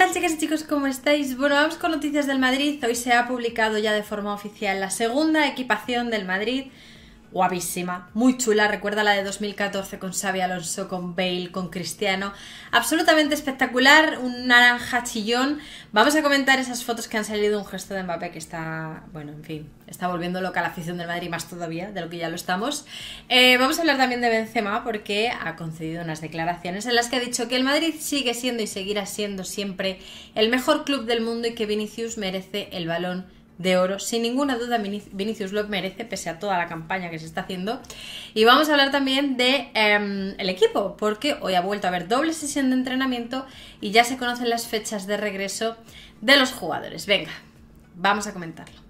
¿Qué tal chicas y chicos? ¿Cómo estáis? Bueno, vamos con noticias del Madrid. Hoy se ha publicado ya de forma oficial la segunda equipación del Madrid guapísima, muy chula, recuerda la de 2014 con Xavi Alonso, con Bale, con Cristiano, absolutamente espectacular, un naranja chillón. Vamos a comentar esas fotos que han salido, un gesto de Mbappé que está, bueno, en fin, está volviendo loca la afición del Madrid más todavía de lo que ya lo estamos. Eh, vamos a hablar también de Benzema porque ha concedido unas declaraciones en las que ha dicho que el Madrid sigue siendo y seguirá siendo siempre el mejor club del mundo y que Vinicius merece el balón de oro. Sin ninguna duda, Vinicius lo merece, pese a toda la campaña que se está haciendo. Y vamos a hablar también de em, el equipo, porque hoy ha vuelto a haber doble sesión de entrenamiento y ya se conocen las fechas de regreso de los jugadores. Venga, vamos a comentarlo.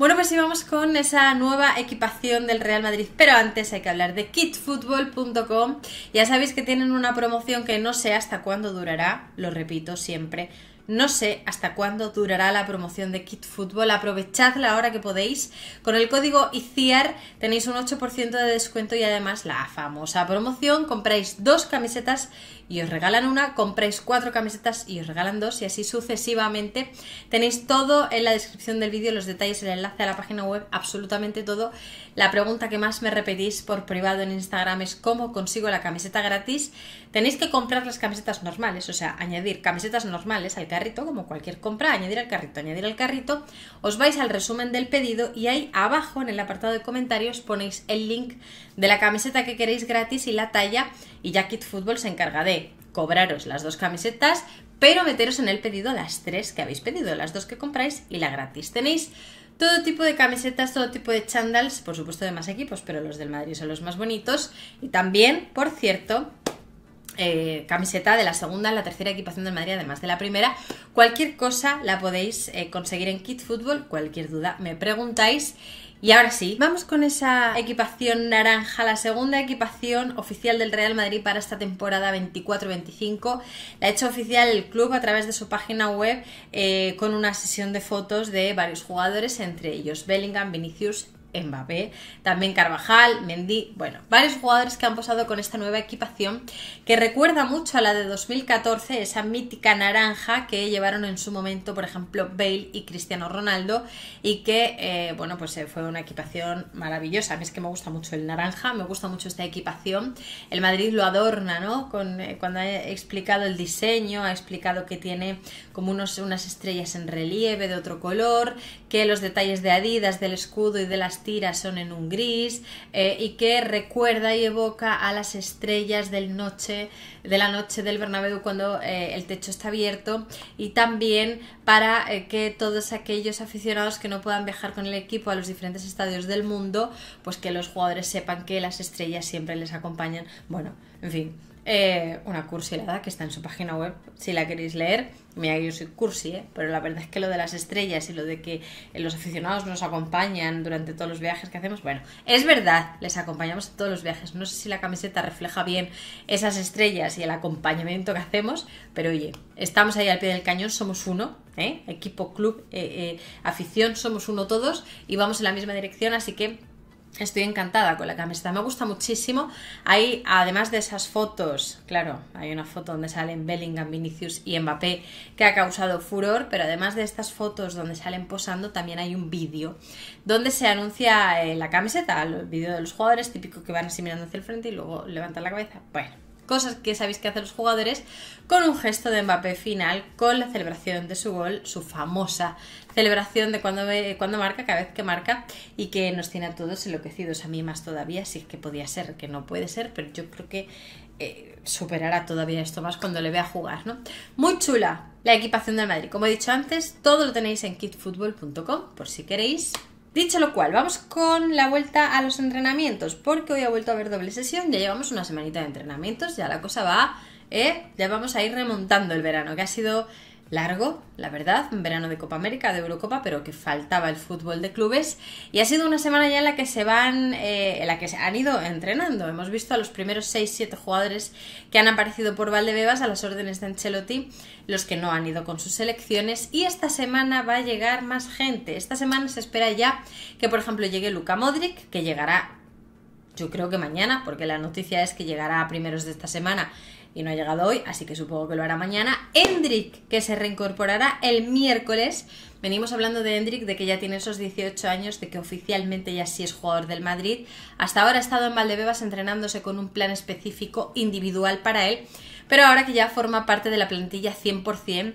Bueno, pues sí, vamos con esa nueva equipación del Real Madrid. Pero antes hay que hablar de kitfootball.com. Ya sabéis que tienen una promoción que no sé hasta cuándo durará, lo repito siempre. No sé hasta cuándo durará la promoción de Kit Football. Aprovechadla ahora que podéis. Con el código ICIAR tenéis un 8% de descuento y además la famosa promoción. Compráis dos camisetas y os regalan una, compráis cuatro camisetas y os regalan dos y así sucesivamente. Tenéis todo en la descripción del vídeo, los detalles, el enlace a la página web, absolutamente todo. La pregunta que más me repetís por privado en Instagram es cómo consigo la camiseta gratis. Tenéis que comprar las camisetas normales, o sea, añadir camisetas normales al carrito, como cualquier compra, añadir al carrito, añadir al carrito. Os vais al resumen del pedido y ahí abajo en el apartado de comentarios ponéis el link de la camiseta que queréis gratis y la talla y ya Kit Football se encarga de cobraros las dos camisetas, pero meteros en el pedido las tres que habéis pedido, las dos que compráis y la gratis. Tenéis todo tipo de camisetas, todo tipo de chandals, por supuesto de más equipos, pero los del Madrid son los más bonitos. Y también, por cierto, eh, camiseta de la segunda, la tercera equipación del Madrid, además de la primera. Cualquier cosa la podéis eh, conseguir en Kit Football, cualquier duda me preguntáis. Y ahora sí, vamos con esa equipación naranja, la segunda equipación oficial del Real Madrid para esta temporada 24-25. La ha hecho oficial el club a través de su página web eh, con una sesión de fotos de varios jugadores, entre ellos Bellingham, Vinicius Mbappé, también Carvajal, Mendy, bueno, varios jugadores que han posado con esta nueva equipación que recuerda mucho a la de 2014, esa mítica naranja que llevaron en su momento, por ejemplo, Bale y Cristiano Ronaldo y que, eh, bueno, pues eh, fue una equipación maravillosa. A mí es que me gusta mucho el naranja, me gusta mucho esta equipación. El Madrid lo adorna, ¿no? Eh, cuando ha explicado el diseño, ha explicado que tiene como unos, unas estrellas en relieve de otro color, que los detalles de Adidas, del escudo y de las tiras son en un gris eh, y que recuerda y evoca a las estrellas del noche, de la noche del Bernabéu cuando eh, el techo está abierto y también para eh, que todos aquellos aficionados que no puedan viajar con el equipo a los diferentes estadios del mundo, pues que los jugadores sepan que las estrellas siempre les acompañan. Bueno, en fin, eh, una cursilada que está en su página web, si la queréis leer. Mira, yo soy cursi, ¿eh? pero la verdad es que lo de las estrellas y lo de que los aficionados nos acompañan durante todos los viajes que hacemos, bueno, es verdad, les acompañamos en todos los viajes. No sé si la camiseta refleja bien esas estrellas y el acompañamiento que hacemos, pero oye, estamos ahí al pie del cañón, somos uno, ¿eh? equipo, club, afición, somos uno todos y vamos en la misma dirección, así que Estoy encantada con la camiseta, me gusta muchísimo. Ahí, además de esas fotos, claro, hay una foto donde salen Bellingham, Vinicius y Mbappé que ha causado furor, pero además de estas fotos donde salen posando, también hay un vídeo donde se anuncia eh, la camiseta, el vídeo de los jugadores, típico que van así mirando hacia el frente y luego levantan la cabeza. Bueno, cosas que sabéis que hacen los jugadores, con un gesto de Mbappé final, con la celebración de su gol, su famosa celebración de cuando, cuando marca, cada vez que marca, y que nos tiene a todos enloquecidos, a mí más todavía, si es que podía ser, que no puede ser, pero yo creo que eh, superará todavía esto más cuando le vea jugar, ¿no? Muy chula la equipación del Madrid. Como he dicho antes, todo lo tenéis en kitfootball.com por si queréis Dicho lo cual, vamos con la vuelta a los entrenamientos, porque hoy ha vuelto a haber doble sesión, ya llevamos una semanita de entrenamientos, ya la cosa va, ¿eh? ya vamos a ir remontando el verano, que ha sido largo, la verdad, un verano de Copa América, de Eurocopa, pero que faltaba el fútbol de clubes y ha sido una semana ya en la que se van, eh, en la que se han ido entrenando. Hemos visto a los primeros 6-7 jugadores que han aparecido por Valdebebas a las órdenes de Ancelotti, los que no han ido con sus selecciones y esta semana va a llegar más gente. Esta semana se espera ya que, por ejemplo, llegue Luka Modric, que llegará yo creo que mañana, porque la noticia es que llegará a primeros de esta semana y no ha llegado hoy, así que supongo que lo hará mañana. Endrick, que se reincorporará el miércoles. Venimos hablando de Endrick, de que ya tiene esos 18 años, de que oficialmente ya sí es jugador del Madrid. Hasta ahora ha estado en Valdebebas entrenándose con un plan específico individual para él, pero ahora que ya forma parte de la plantilla 100%,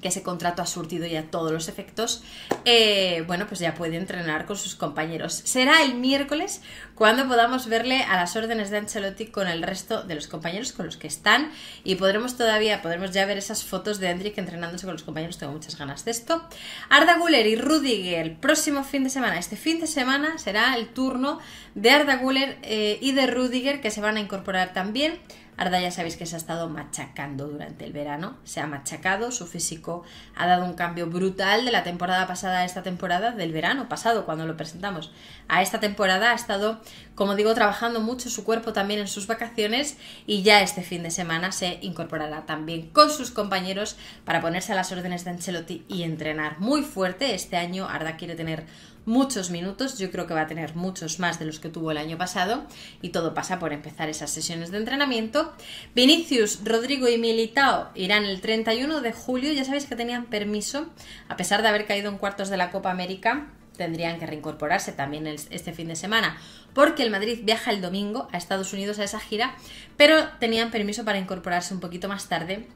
que ese contrato ha surtido ya todos los efectos, eh, bueno, pues ya puede entrenar con sus compañeros. Será el miércoles cuando podamos verle a las órdenes de Ancelotti con el resto de los compañeros con los que están y podremos todavía, podremos ya ver esas fotos de Hendrik entrenándose con los compañeros, tengo muchas ganas de esto. Arda Guller y Rudiger, el próximo fin de semana, este fin de semana será el turno de Arda Guller eh, y de Rudiger que se van a incorporar también Arda ya sabéis que se ha estado machacando durante el verano, se ha machacado, su físico ha dado un cambio brutal de la temporada pasada a esta temporada, del verano pasado cuando lo presentamos. A esta temporada, ha estado, como digo, trabajando mucho su cuerpo también en sus vacaciones y ya este fin de semana se incorporará también con sus compañeros para ponerse a las órdenes de Ancelotti y entrenar muy fuerte. Este año Arda quiere tener muchos minutos, yo creo que va a tener muchos más de los que tuvo el año pasado y todo pasa por empezar esas sesiones de entrenamiento. Vinicius, Rodrigo y Militao irán el 31 de julio, ya sabéis que tenían permiso, a pesar de haber caído en cuartos de la Copa América, tendrían que reincorporarse también este fin de semana, porque el Madrid viaja el domingo a Estados Unidos a esa gira, pero tenían permiso para incorporarse un poquito más tarde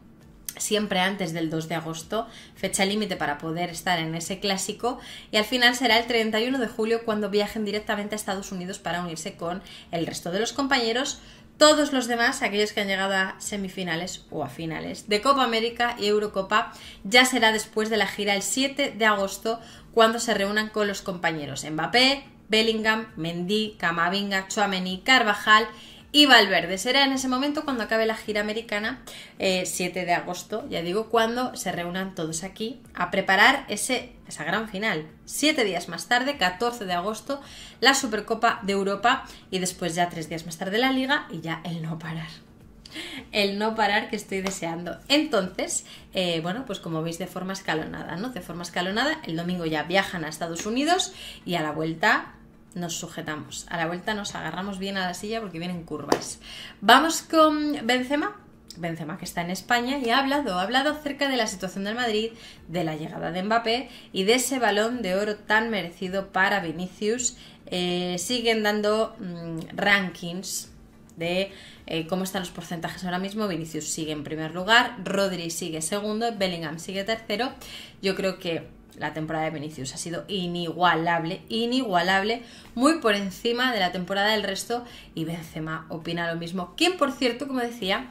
siempre antes del 2 de agosto, fecha límite para poder estar en ese clásico, y al final será el 31 de julio cuando viajen directamente a Estados Unidos para unirse con el resto de los compañeros, todos los demás, aquellos que han llegado a semifinales o a finales de Copa América y Eurocopa, ya será después de la gira el 7 de agosto cuando se reúnan con los compañeros Mbappé, Bellingham, Mendy, Camavinga, Chouameni, Carvajal y Valverde. Será en ese momento cuando acabe la gira americana, 7 eh, de agosto, ya digo, cuando se reúnan todos aquí a preparar ese, esa gran final. Siete días más tarde, 14 de agosto, la Supercopa de Europa y después ya tres días más tarde la Liga y ya el no parar. El no parar que estoy deseando. Entonces, eh, bueno, pues como veis de forma escalonada, ¿no? De forma escalonada, el domingo ya viajan a Estados Unidos y a la vuelta nos sujetamos. A la vuelta nos agarramos bien a la silla porque vienen curvas. Vamos con Benzema. Benzema que está en España y ha hablado, ha hablado acerca de la situación del Madrid, de la llegada de Mbappé y de ese balón de oro tan merecido para Vinicius. Eh, siguen dando mm, rankings de eh, cómo están los porcentajes ahora mismo. Vinicius sigue en primer lugar, Rodri sigue segundo, Bellingham sigue tercero. Yo creo que la temporada de Vinicius ha sido inigualable, inigualable, muy por encima de la temporada del resto y Benzema opina lo mismo. Quien, por cierto, como decía,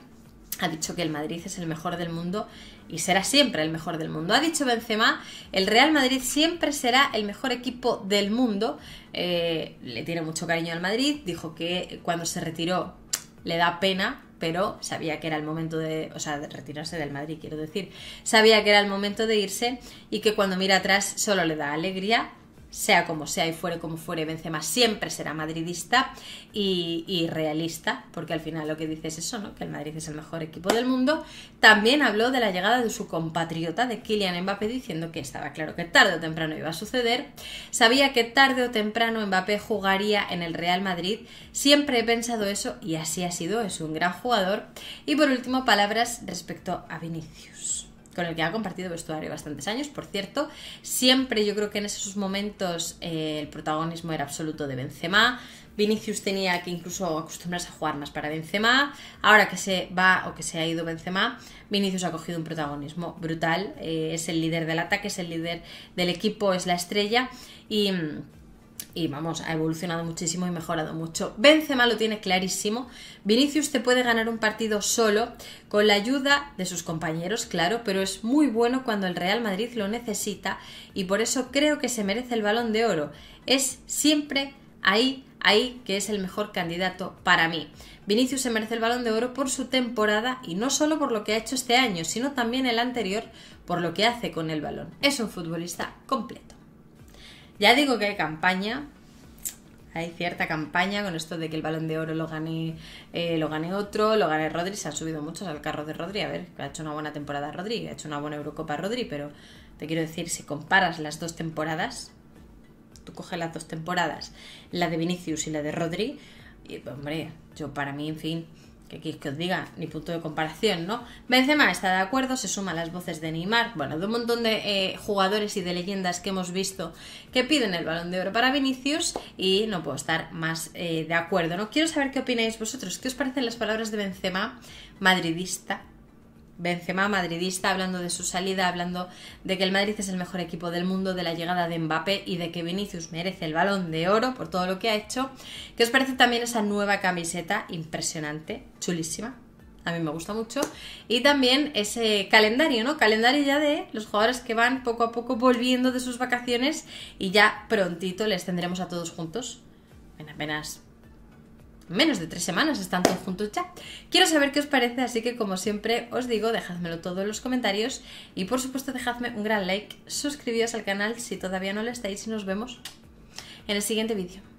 ha dicho que el Madrid es el mejor del mundo y será siempre el mejor del mundo. Ha dicho Benzema, el Real Madrid siempre será el mejor equipo del mundo. Eh, le tiene mucho cariño al Madrid, dijo que cuando se retiró le da pena pero sabía que era el momento de, o sea, de retirarse del Madrid, quiero decir, sabía que era el momento de irse y que cuando mira atrás solo le da alegría sea como sea y fuere como fuere, Benzema siempre será madridista y, realista, porque al final lo que dice es eso, ¿no? que el Madrid es el mejor equipo del mundo. También habló de la llegada de su compatriota, de Kylian Mbappé, diciendo que estaba claro que tarde o temprano iba a suceder. Sabía que tarde o temprano Mbappé jugaría en el Real Madrid. Siempre he pensado eso y así ha sido, es un gran jugador. Y por último, palabras respecto a Vinicius con el que ha compartido vestuario bastantes años, por cierto. Siempre yo creo que en esos momentos eh, el protagonismo era absoluto de Benzema. Vinicius tenía que incluso acostumbrarse a jugar más para Benzema. Ahora que se va o que se ha ido Benzema, Vinicius ha cogido un protagonismo brutal. Eh, es el líder del ataque, es el líder del equipo, es la estrella y y vamos, ha evolucionado muchísimo y mejorado mucho. Benzema lo tiene clarísimo. Vinicius te puede ganar un partido solo con la ayuda de sus compañeros, claro, pero es muy bueno cuando el Real Madrid lo necesita y por eso creo que se merece el balón de oro. Es siempre ahí, ahí que es el mejor candidato para mí. Vinicius se merece el balón de oro por su temporada y no solo por lo que ha hecho este año, sino también el anterior por lo que hace con el balón. Es un futbolista completo. Ya digo que hay campaña, hay cierta campaña con esto de que el balón de oro lo gane, eh, lo gane otro, lo gane Rodri, se han subido muchos al carro de Rodri, a ver, ha hecho una buena temporada Rodri, ha hecho una buena Eurocopa Rodri, pero te quiero decir, si comparas las dos temporadas, tú coges las dos temporadas, la de Vinicius y la de Rodri, y, hombre, yo para mí, en fin, que os diga, ni punto de comparación, ¿no? Benzema está de acuerdo, se suman las voces de Neymar, bueno, de un montón de eh, jugadores y de leyendas que hemos visto que piden el balón de oro para Vinicius y no puedo estar más eh, de acuerdo, ¿no? Quiero saber qué opináis vosotros, qué os parecen las palabras de Benzema, madridista, Benzema madridista hablando de su salida, hablando de que el Madrid es el mejor equipo del mundo, de la llegada de Mbappé y de que Vinicius merece el balón de oro por todo lo que ha hecho. ¿Qué os parece también esa nueva camiseta impresionante, chulísima? A mí me gusta mucho. Y también ese calendario, ¿no? Calendario ya de los jugadores que van poco a poco volviendo de sus vacaciones y ya prontito les tendremos a todos juntos. En apenas menos de tres semanas, están todos juntos ya. Quiero saber qué os parece, así que como siempre os digo, dejádmelo todo en los comentarios y por supuesto dejadme un gran like, suscribíos al canal si todavía no lo estáis y nos vemos en el siguiente vídeo.